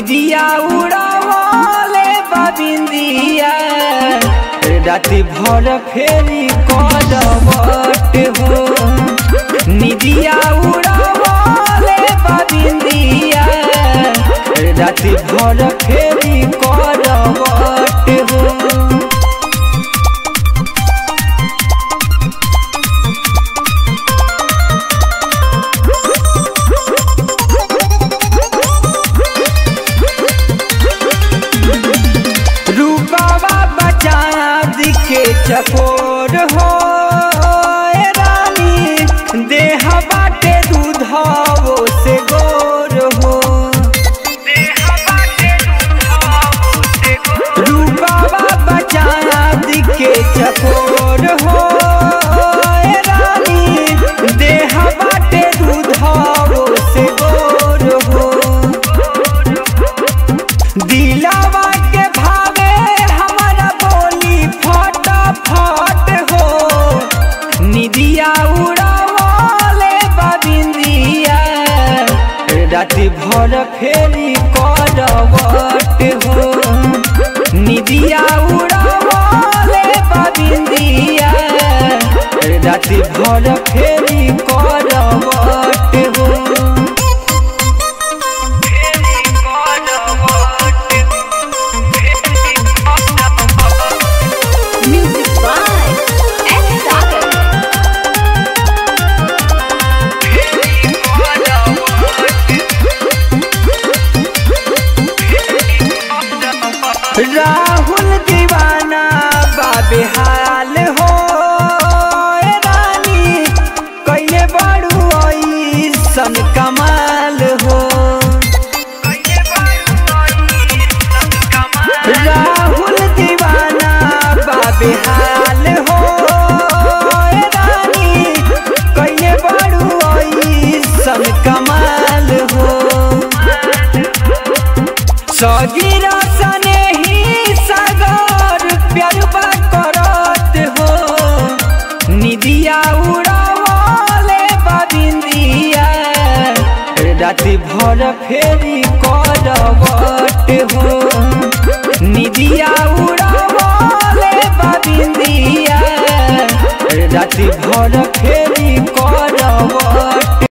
निदिया उड़ावाले बबिंदिया राति भर फेरी करवट हो। निजिया उड़ावाले बबिंदिया राति भर फेरी चकोर हो रानी, देह बाटे दूधावो से गोर हो। रूपावा बचा दिखे चकोर हो ए निदिया उड़ावले बबिंदिया राति भर फेरी करवट हो निदिया उड़ावले बबिंदिया राति भर फेरी राहुल दीवाना, बाबे हाल हो। रानी कैले बड़ू सन कमाल हो। राहुल दीवाना, बाबे हाल हो। रानी कैले बड़ू सन कमाल हो। सगिरा सने हो उड़ावाले बिंदिया राति भर फेरी करवट हो। निदिया उड़ावाले बिंदिया राति भर फेरी